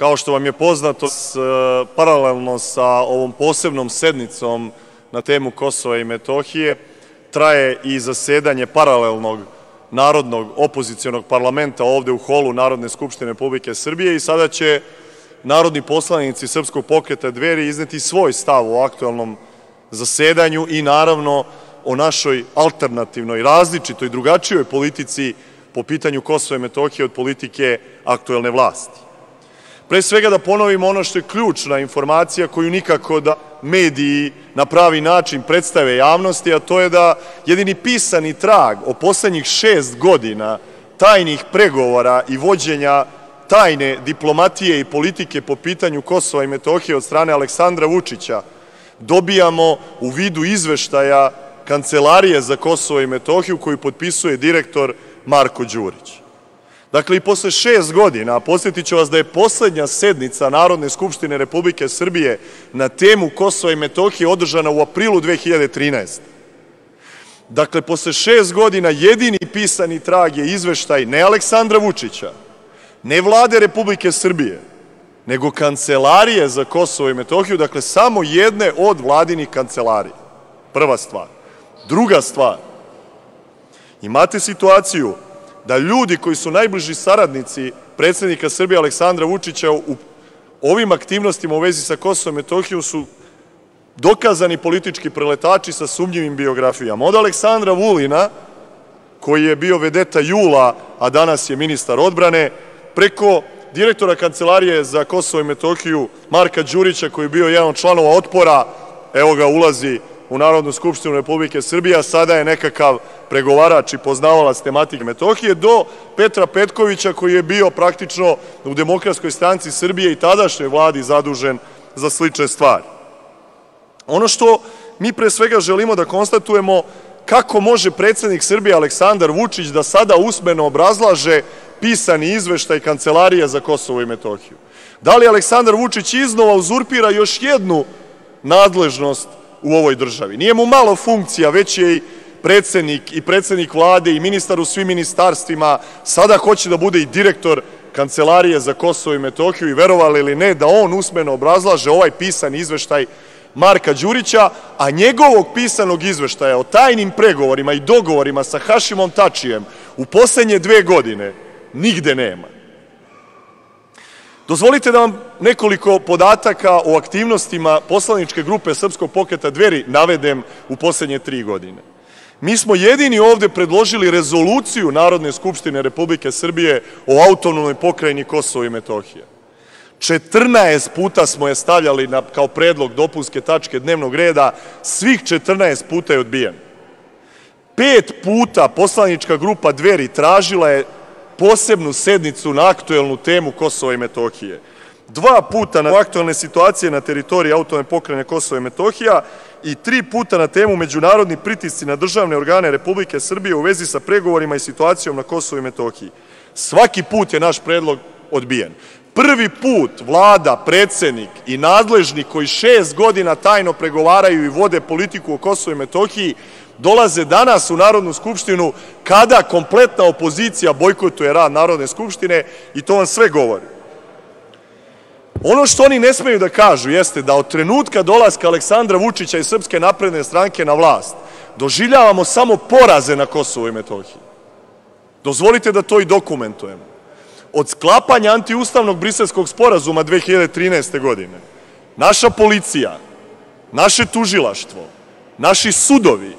Kao što vam je poznato, e, paralelno sa ovom posebnom sednicom na temu Kosova i Metohije, traje i zasedanje paralelnog Narodnog opozicijonog parlamenta ovde u holu Narodne skupštine Republike Srbije i sada će narodni poslanici Srpskog pokreta dveri izneti svoj stav o aktualnom zasedanju i naravno o našoj alternativnoj, različitoj, drugačijoj politici po pitanju Kosova i Metohije od politike aktuelne vlasti. Pre svega da ponovimo ono što je ključna informacija koju nikako da mediji na pravi način predstave javnosti, a to je da jedini pisani trag o poslednjih šest godina tajnih pregovora i vođenja tajne diplomatije i politike po pitanju Kosova i Metohije od strane Aleksandra Vučića dobijamo u vidu izveštaja Kancelarije za Kosovo i Metohiju koju potpisuje direktor Marko Đurić. Dakle, i posle šest godina, posjetit ću vas da je poslednja sednica Narodne skupštine Republike Srbije na temu Kosova i Metohije održana u aprilu 2013. Dakle, posle šest godina jedini pisani trag je izveštaj ne Aleksandra Vučića, ne vlade Republike Srbije, nego Kancelarije za Kosovo i Metohiju, dakle, samo jedne od vladinih kancelarija. Prva stvar. Druga stvar, imate situaciju da ljudi koji su najbliži saradnici predsednika Srbije Aleksandra Vučića u ovim aktivnostima u vezi sa Kosovom i Metohijom su dokazani politički preletači sa sumnjivim biografijama. Od Aleksandra Vulina, koji je bio vedeta jula, a danas je ministar odbrane, preko direktora Kancelarije za Kosovo i Metohiju Marka Đurića, koji je bio jedan od članova otpora, evo ga ulazi u Narodnu skupštinu Republike Srbije, a sada je nekakav pregovarač i poznavalac tematike Metohije, do Petra Petkovića koji je bio praktično u Demokratskoj stranci Srbije i tadašnjoj vladi zadužen za slične stvari. Ono što mi pre svega želimo da konstatujemo kako može predsednik Srbije Aleksandar Vučić da sada usmeno obrazlaže pisani izveštaj Kancelarije za Kosovo i Metohiju. Da li Aleksandar Vučić iznova uzurpira još jednu nadležnost u ovoj državi? Nije mu malo funkcija, već je i predsednik i predsednik vlade i ministar u svim ministarstvima, sada hoće da bude i direktor Kancelarije za Kosovo i Metohiju i verovali ili ne da on usmeno obrazlaže ovaj pisani izveštaj Marka Đurića, a njegovog pisanog izveštaja o tajnim pregovorima i dogovorima sa Hašimom Tačijem u poslednje dve godine nigde nema. Dozvolite da vam nekoliko podataka o aktivnostima poslaničke grupe Srpskog pokreta Dveri navedem u poslednje tri godine. Mi smo jedini ovde predložili rezoluciju Narodne skupštine Republike Srbije o autonomnoj pokrajini Kosovo i Metohije. 14 puta smo je stavljali na, kao predlog dopunske tačke dnevnog reda, svih 14 puta je odbijen. Pet puta poslanička grupa Dveri tražila je posebnu sednicu na aktuelnu temu Kosova i Metohije. Dva puta na aktuelne situacije na teritoriji autonome pokrajine Kosova i Metohija i tri puta na temu međunarodni pritisci na državne organe Republike Srbije u vezi sa pregovorima i situacijom na Kosovo i Metohiji. Svaki put je naš predlog odbijen. Prvi put vlada, predsednik i nadležni koji šest godina tajno pregovaraju i vode politiku o Kosovo i Metohiji dolaze danas u Narodnu skupštinu kada kompletna opozicija bojkotuje rad Narodne skupštine i to vam sve govori. Ono što oni ne smeju da kažu jeste da od trenutka dolaska Aleksandra Vučića i Srpske napredne stranke na vlast doživljavamo samo poraze na Kosovo i Metohiji. Dozvolite da to i dokumentujemo. Od sklapanja antiustavnog briselskog sporazuma 2013. godine, naša policija, naše tužilaštvo, naši sudovi,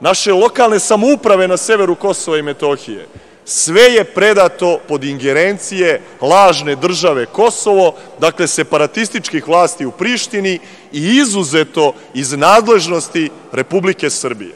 naše lokalne samouprave na severu Kosova i Metohije, sve je predato pod ingerencije lažne države Kosovo, dakle separatističkih vlasti u Prištini i izuzeto iz nadležnosti Republike Srbije.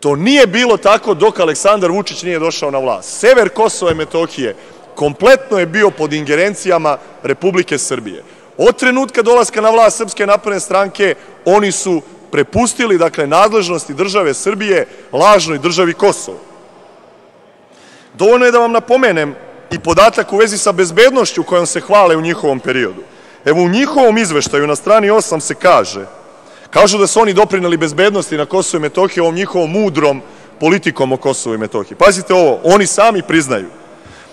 To nije bilo tako dok Aleksandar Vučić nije došao na vlast. Sever Kosova i Metohije kompletno je bio pod ingerencijama Republike Srbije. Od trenutka dolaska na vlast Srpske napredne stranke oni su prepustili dakle nadležnosti države Srbije lažnoj državi Kosovo. Dovoljno je da vam napomenem i podatak u vezi sa bezbednošću kojom se hvale u njihovom periodu. Evo u njihovom izveštaju na strani 8 se kaže, kažu da su oni doprinali bezbednosti na Kosovo i Metohiji ovom njihovom mudrom politikom o Kosovo i Metohiji. Pazite ovo, oni sami priznaju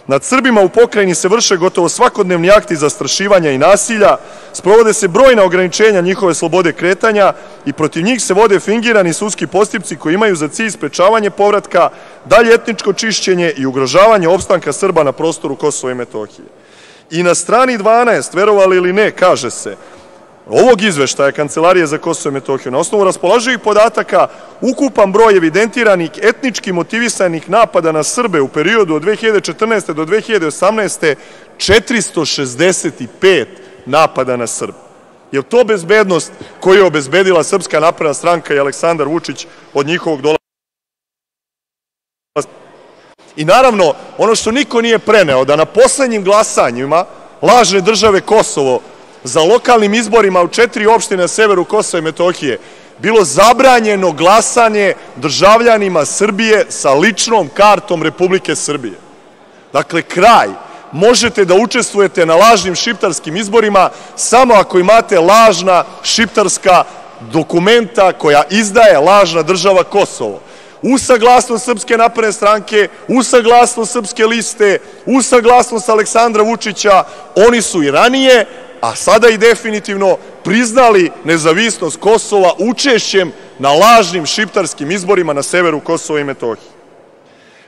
Nad Srbima u pokrajini se vrše gotovo svakodnevni akti zastrašivanja i nasilja, sprovode se brojna ograničenja njihove slobode kretanja i protiv njih se vode fingirani sudski postupci koji imaju za cilj sprečavanje povratka, dalje etničko čišćenje i ugrožavanje opstanka Srba na prostoru Kosova i Metohije. I na strani 12, verovali ili ne, kaže se ovog izveštaja Kancelarije za Kosovo i Metohiju, na osnovu raspoloživih podataka, ukupan broj evidentiranih etnički motivisanih napada na Srbe u periodu od 2014. do 2018. 465 napada na Srbe. Je li to bezbednost koju je obezbedila Srpska napredna stranka i Aleksandar Vučić od njihovog dolaska? I naravno, ono što niko nije preneo, da na poslednjim glasanjima lažne države Kosovo za lokalnim izborima u četiri opštine na severu Kosova i Metohije bilo zabranjeno glasanje državljanima Srbije sa ličnom kartom Republike Srbije. Dakle, kraj. Možete da učestvujete na lažnim šiptarskim izborima samo ako imate lažna šiptarska dokumenta koja izdaje lažna država Kosovo. U saglasnost Srpske napredne stranke, u saglasnost Srpske liste, u saglasnost Aleksandra Vučića, oni su i ranije a sada i definitivno priznali nezavisnost Kosova učešćem na lažnim šiptarskim izborima na severu Kosova i Metohije.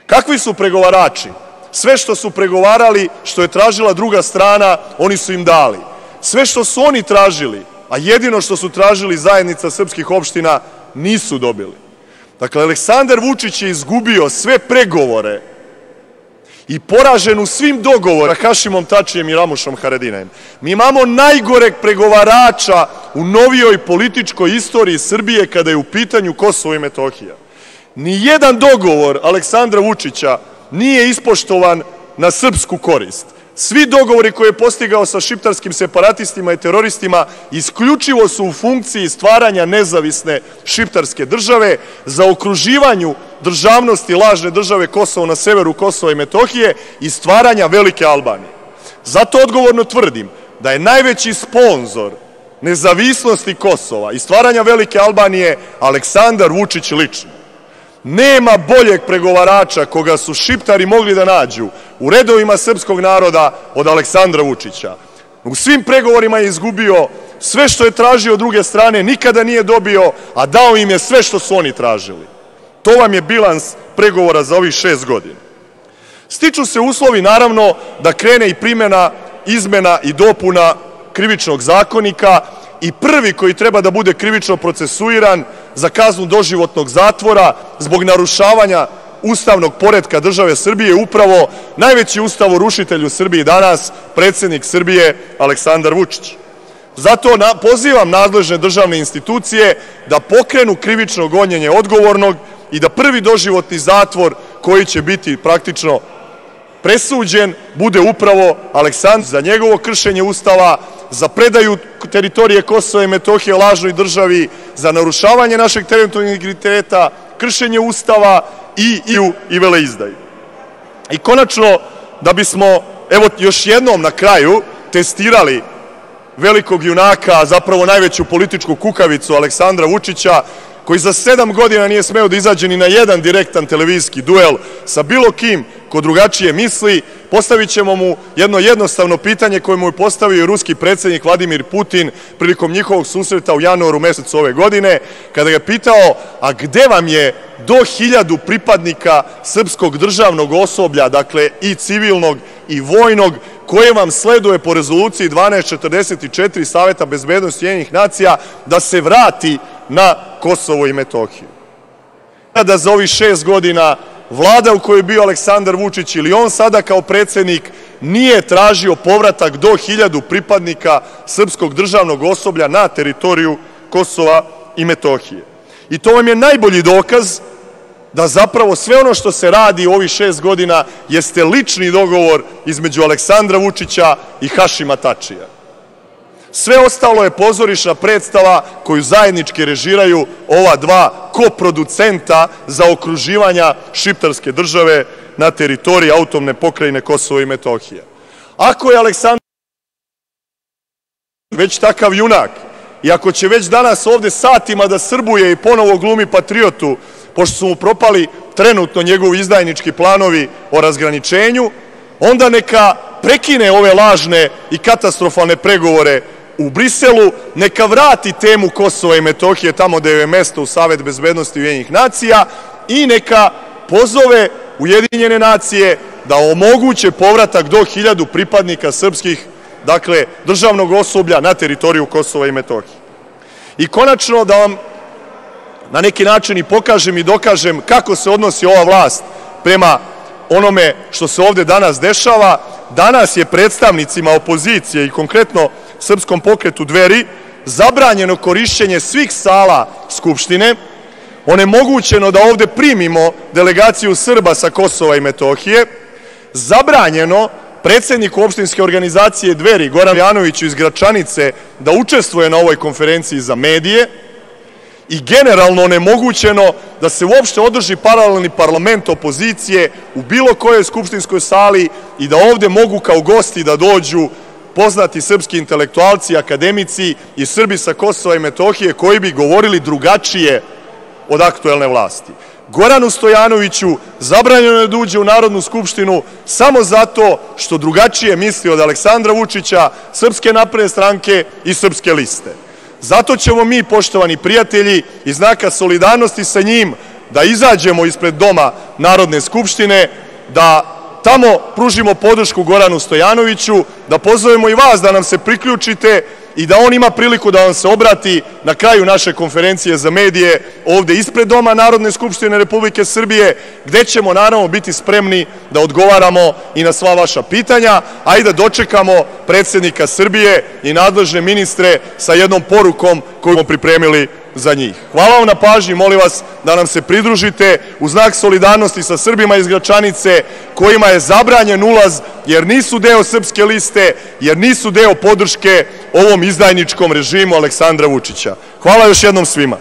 Kakvi su pregovarači? Sve što su pregovarali, što je tražila druga strana, oni su im dali. Sve što su oni tražili, a jedino što su tražili zajednica srpskih opština, nisu dobili. Dakle, Aleksandar Vučić je izgubio sve pregovore i poražen u svim dogovora Hašimom Tačijem i Ramušom Haradinajem. Mi imamo najgoreg pregovarača u novijoj političkoj istoriji Srbije kada je u pitanju Kosovo i Metohija. Nijedan dogovor Aleksandra Vučića nije ispoštovan na srpsku korist. Svi dogovori koje je postigao sa šiptarskim separatistima i teroristima isključivo su u funkciji stvaranja nezavisne šiptarske države za okruživanju državnosti lažne države Kosovo na severu Kosova i Metohije i stvaranja Velike Albanije. Zato odgovorno tvrdim da je najveći sponsor nezavisnosti Kosova i stvaranja Velike Albanije Aleksandar Vučić lično. Nema boljeg pregovarača koga su šiptari mogli da nađu u redovima srpskog naroda od Aleksandra Vučića. U svim pregovorima je izgubio sve što je tražio druge strane, nikada nije dobio, a dao im je sve što su oni tražili. To vam je bilans pregovora za ovih šest godina. Stiču se uslovi, naravno, da krene i primjena izmena i dopuna krivičnog zakonika i prvi koji treba da bude krivično procesuiran za kaznu doživotnog zatvora zbog narušavanja ustavnog poredka države Srbije upravo najveći ustavorušitelj u Srbiji danas, predsednik Srbije Aleksandar Vučić. Zato pozivam nadležne državne institucije da pokrenu krivično gonjenje odgovornog i da prvi doživotni zatvor koji će biti praktično presuđen bude upravo Aleksandar za njegovo kršenje Ustava, za predaju teritorije Kosova i Metohije lažnoj državi, za narušavanje našeg teritorijalnog integriteta, kršenje Ustava i, i, i veleizdaju. I konačno, da bismo, evo još jednom na kraju, testirali velikog junaka, zapravo najveću političku kukavicu Aleksandra Vučića, koji za sedam godina nije smeo da izađe ni na jedan direktan televizijski duel sa bilo kim ko drugačije misli, postavit ćemo mu jedno jednostavno pitanje koje mu je postavio ruski predsednik Vladimir Putin prilikom njihovog susreta u januaru mesecu ove godine, kada je pitao, a gde vam je do hiljadu pripadnika srpskog državnog osoblja, dakle i civilnog i vojnog, koje vam sleduje po rezoluciji 1244 Saveta bezbednosti jednih nacija da se vrati na Kosovo i Metohiju. Da za ovih šest godina vlada u kojoj je bio Aleksandar Vučić ili on sada kao predsednik nije tražio povratak do hiljadu pripadnika srpskog državnog osoblja na teritoriju Kosova i Metohije. I to vam je najbolji dokaz da zapravo sve ono što se radi u ovih šest godina jeste lični dogovor između Aleksandra Vučića i Hašima Tačija. Sve ostalo je pozorišna predstava koju zajednički režiraju ova dva koproducenta za okruživanja šiptarske države na teritoriji automne pokrajine Kosovo i Metohija. Ako je Aleksandar već takav junak i ako će već danas ovde satima da srbuje i ponovo glumi patriotu, pošto su mu propali trenutno njegovi izdajnički planovi o razgraničenju, onda neka prekine ove lažne i katastrofalne pregovore u Briselu, neka vrati temu Kosova i Metohije tamo gde je mesto u Savet bezbednosti Ujedinjenih nacija i neka pozove Ujedinjene nacije da omoguće povratak do hiljadu pripadnika srpskih, dakle, državnog osoblja na teritoriju Kosova i Metohije. I konačno da vam na neki način i pokažem i dokažem kako se odnosi ova vlast prema onome što se ovde danas dešava. Danas je predstavnicima opozicije i konkretno Srpskom pokretu dveri zabranjeno korišćenje svih sala Skupštine, onemogućeno da ovde primimo delegaciju Srba sa Kosova i Metohije, zabranjeno predsedniku opštinske organizacije Dveri, Goran Janoviću iz Gračanice, da učestvuje na ovoj konferenciji za medije i generalno onemogućeno da se uopšte održi paralelni parlament opozicije u bilo kojoj skupštinskoj sali i da ovde mogu kao gosti da dođu poznati srpski intelektualci, akademici i Srbi sa Kosova i Metohije koji bi govorili drugačije od aktuelne vlasti. Goranu Stojanoviću zabranjeno je da uđe u Narodnu skupštinu samo zato što drugačije misli od Aleksandra Vučića, Srpske napredne stranke i Srpske liste. Zato ćemo mi, poštovani prijatelji, iz znaka solidarnosti sa njim, da izađemo ispred doma Narodne skupštine, da tamo pružimo podršku Goranu Stojanoviću, da pozovemo i vas da nam se priključite i da on ima priliku da vam se obrati na kraju naše konferencije za medije ovde ispred Doma Narodne skupštine Republike Srbije, gde ćemo naravno biti spremni da odgovaramo i na sva vaša pitanja, a i da dočekamo predsednika Srbije i nadležne ministre sa jednom porukom koju smo pripremili za njih. Hvala vam na pažnji, molim vas da nam se pridružite u znak solidarnosti sa Srbima iz Gračanice, kojima je zabranjen ulaz jer nisu deo Srpske liste, jer nisu deo podrške ovom izdajničkom režimu Aleksandra Vučića. Hvala još jednom svima.